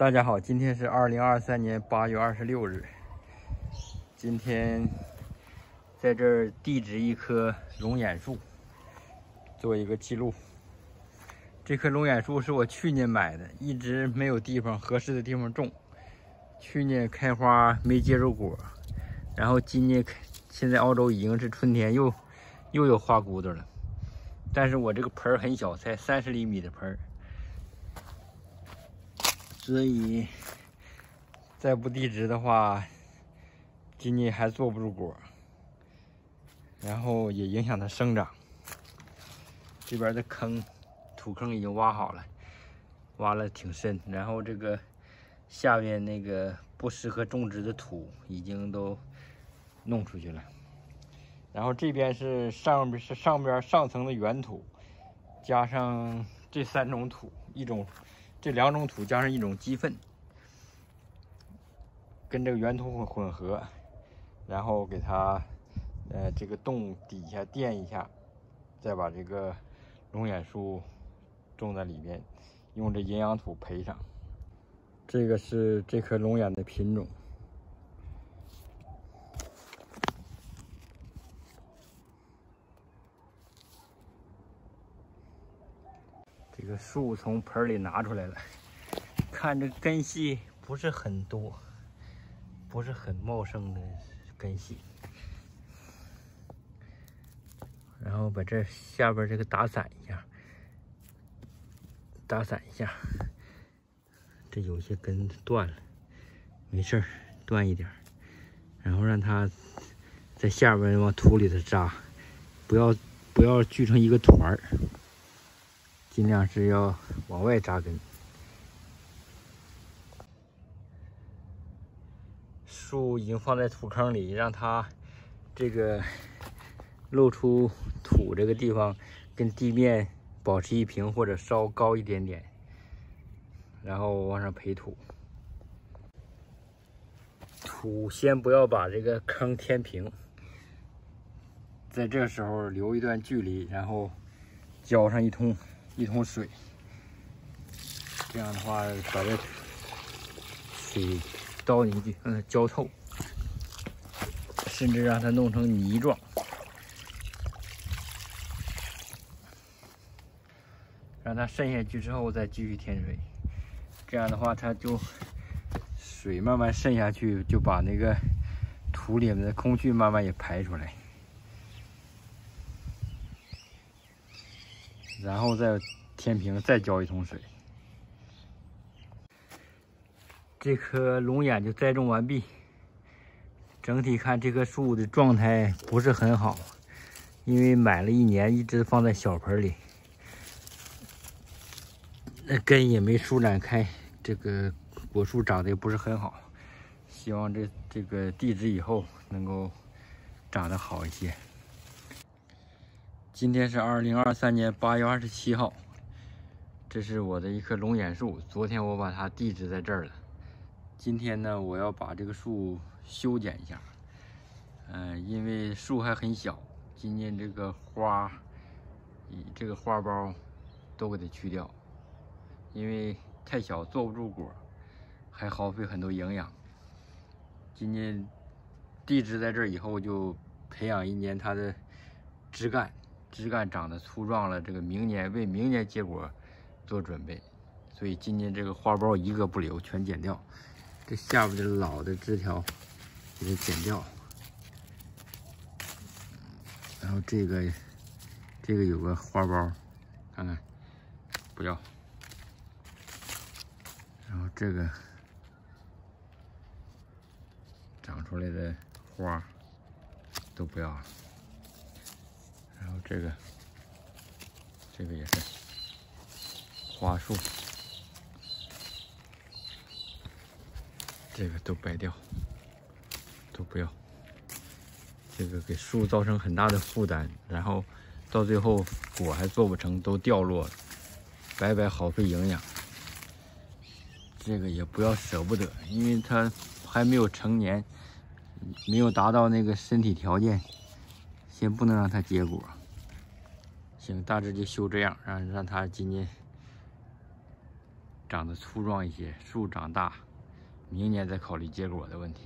大家好，今天是二零二三年八月二十六日。今天在这儿地植一棵龙眼树，做一个记录。这棵龙眼树是我去年买的，一直没有地方合适的地方种。去年开花没结着果，然后今年，现在澳洲已经是春天，又又有花骨朵了。但是我这个盆儿很小，才三十厘米的盆儿。所以再不地植的话，今年还坐不住果，然后也影响它生长。这边的坑，土坑已经挖好了，挖了挺深。然后这个下面那个不适合种植的土已经都弄出去了。然后这边是上边是上边上层的原土，加上这三种土，一种。这两种土加上一种鸡粪，跟这个原土混混合，然后给它，呃，这个洞底下垫一下，再把这个龙眼树种在里面，用这营养土培上。这个是这颗龙眼的品种。这个树从盆里拿出来了，看这根系不是很多，不是很茂盛的根系。然后把这下边这个打散一下，打散一下。这有些根断了，没事儿，断一点然后让它在下边往土里头扎，不要不要聚成一个团儿。尽量是要往外扎根。树已经放在土坑里，让它这个露出土这个地方跟地面保持一平或者稍高一点点，然后往上培土。土先不要把这个坑填平，在这时候留一段距离，然后浇上一通。一桶水，这样的话把这水倒进去，让它浇透，甚至让它弄成泥状，让它渗下去之后再继续添水。这样的话，它就水慢慢渗下去，就把那个土里面的空气慢慢也排出来。然后再填平，再浇一桶水。这棵龙眼就栽种完毕。整体看，这棵树的状态不是很好，因为买了一年，一直放在小盆里，那根也没舒展开，这个果树长得也不是很好。希望这这个地址以后能够长得好一些。今天是二零二三年八月二十七号，这是我的一棵龙眼树。昨天我把它地植在这儿了。今天呢，我要把这个树修剪一下。嗯，因为树还很小，今年这个花，这个花苞都给它去掉，因为太小坐不住果，还耗费很多营养。今年地植在这儿以后，就培养一年它的枝干。枝干长得粗壮了，这个明年为明年结果做准备，所以今年这个花苞一个不留，全剪掉。这下边的老的枝条给它剪掉，然后这个这个有个花苞，看看不要，然后这个长出来的花都不要了。然后这个，这个也是花树，这个都掰掉，都不要。这个给树造成很大的负担，然后到最后果还做不成，都掉落了，白白耗费营养。这个也不要舍不得，因为它还没有成年，没有达到那个身体条件。先不能让它结果，行，大致就修这样，让让它今年长得粗壮一些，树长大，明年再考虑结果的问题。